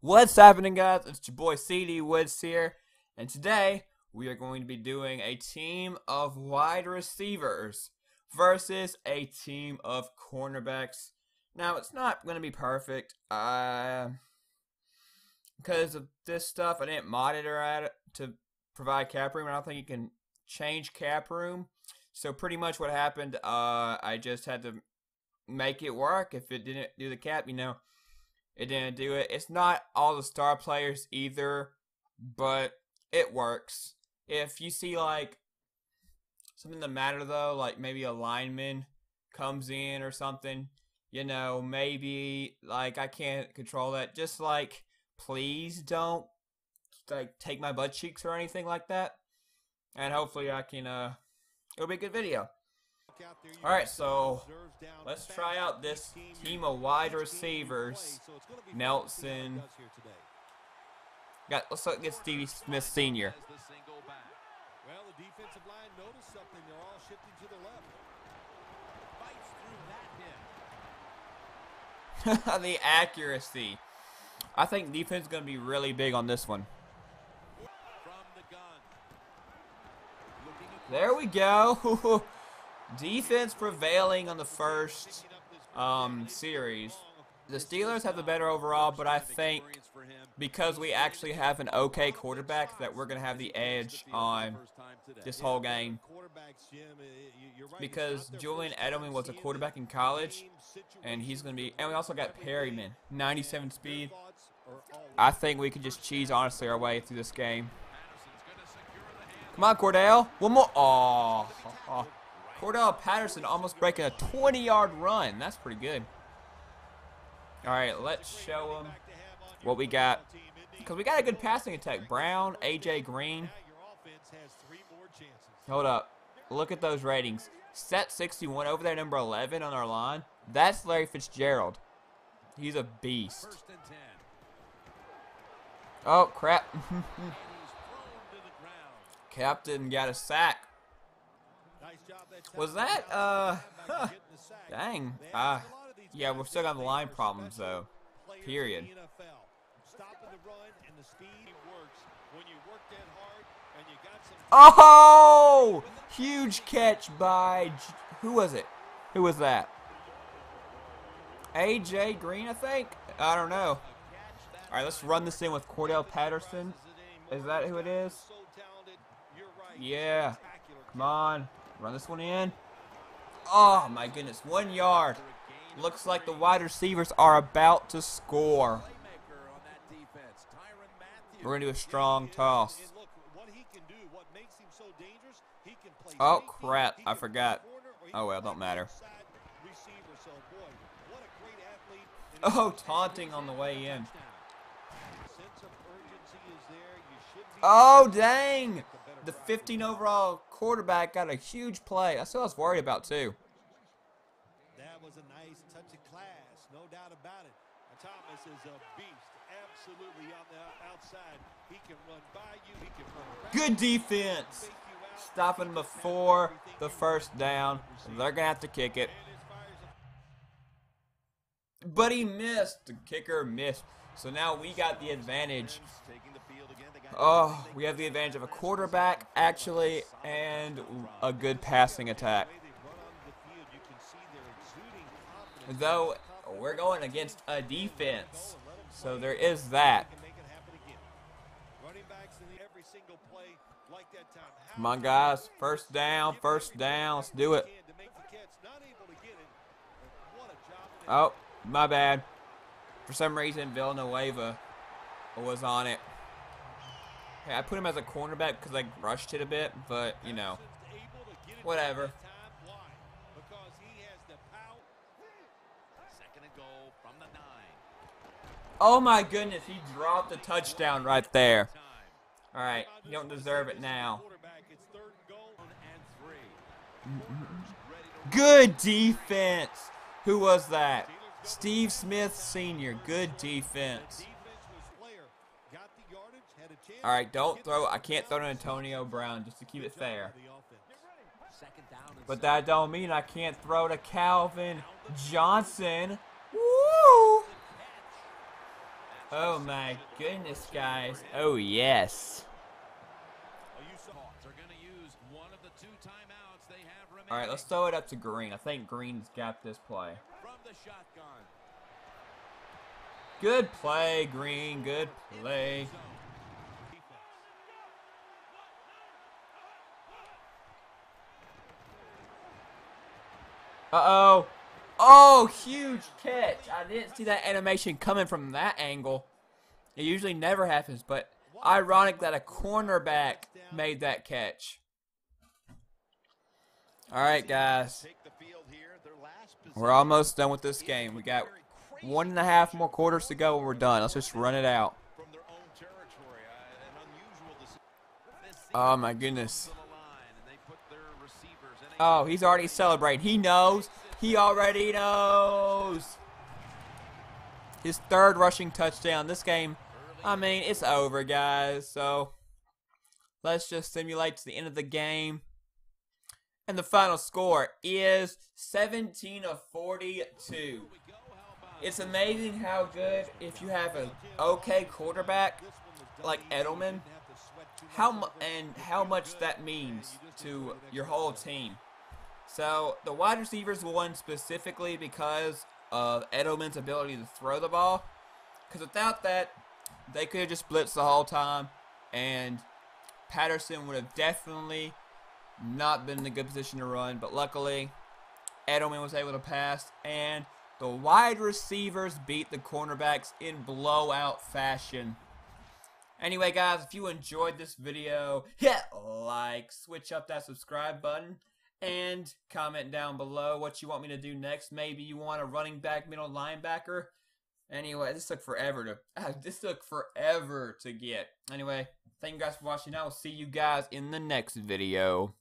What's happening, guys? It's your boy CD Woods here, and today we are going to be doing a team of wide receivers versus a team of cornerbacks. Now, it's not going to be perfect. Uh, because of this stuff, I didn't monitor at it to provide cap room. I don't think you can change cap room. So pretty much what happened, uh, I just had to make it work. If it didn't do the cap, you know, it didn't do it. It's not all the star players either, but it works. If you see like something that matter though, like maybe a lineman comes in or something, you know, maybe like I can't control that. Just like please don't like take my butt cheeks or anything like that. And hopefully I can uh it'll be a good video. Alright, so let's try out this team of wide receivers. Nelson. Got let's look at Stevie Smith Sr. Well, the defensive line noticed something. They're all shifting to the left. Fights through that hit. the accuracy. I think defense is going to be really big on this one. From the gun. There we go. defense prevailing on the first um, series. The Steelers have the better overall, but I think because we actually have an okay quarterback that we're going to have the edge on this whole game. Because Julian Edelman was a quarterback in college, and he's going to be, and we also got Perriman, 97 speed. I think we can just cheese honestly our way through this game. Come on, Cordell. One more. Oh. Cordell Patterson almost breaking a 20-yard run. That's pretty good. All right, let's show them what we got. Because we got a good passing attack. Brown, A.J. Green. Hold up. Look at those ratings. Set 61 over there, number 11 on our line. That's Larry Fitzgerald. He's a beast. Oh, crap. Captain got a sack. Was that, uh, huh, dang. Uh, yeah, we're still got the line problems, though. Period. Oh! Huge catch by, who was it? Who was that? AJ Green, I think? I don't know. All right, let's run this in with Cordell Patterson. Is that who it is? Yeah. Come on. Run this one in. Oh, my goodness. One yard. Looks like the wide receivers are about to score. We're going to do a strong toss. Oh, crap. I forgot. Oh, well, don't matter. Oh, taunting on the way in. Oh, dang. The 15 overall quarterback got a huge play. That's what I was worried about, too. That was a nice touch of class, no doubt about it. Thomas is a beast, absolutely on the outside. He can run by you, he can run Good defense. Stopping before the first down. They're going to have to kick it. But he missed. The kicker missed. So now we got the advantage. Oh, we have the advantage of a quarterback, actually, and a good passing attack. Though, we're going against a defense. So there is that. Come on, guys. First down, first down. Let's do it. Oh, my bad. For some reason, Villanueva was on it. I put him as a cornerback because I rushed it a bit, but, you know, whatever. Oh my goodness, he dropped a touchdown right there. All right, you don't deserve it now. Good defense. Who was that? Steve Smith Sr. Good defense. All right, don't throw. I can't throw to Antonio Brown just to keep it fair. But that don't mean I can't throw to Calvin Johnson. Woo! Oh my goodness, guys. Oh yes. All right, let's throw it up to Green. I think Green's got this play. Good play, Green. Good play. Uh-oh. Oh, huge catch. I didn't see that animation coming from that angle. It usually never happens, but ironic that a cornerback made that catch. All right, guys. We're almost done with this game. We got one and a half more quarters to go and we're done. Let's just run it out. Oh, my goodness. Oh, he's already celebrating. He knows. He already knows. His third rushing touchdown. This game, I mean, it's over, guys. So, let's just simulate to the end of the game. And the final score is 17 of 42. It's amazing how good, if you have an okay quarterback like Edelman, how and how much that means to your whole team. So the wide receivers won specifically because of Edelman's ability to throw the ball. Because without that, they could have just blitzed the whole time, and Patterson would have definitely not been in a good position to run. But luckily, Edelman was able to pass, and the wide receivers beat the cornerbacks in blowout fashion. Anyway, guys, if you enjoyed this video, hit like, switch up that subscribe button, and comment down below what you want me to do next. Maybe you want a running back, middle linebacker. Anyway, this took forever to uh, this took forever to get. Anyway, thank you guys for watching. I will see you guys in the next video.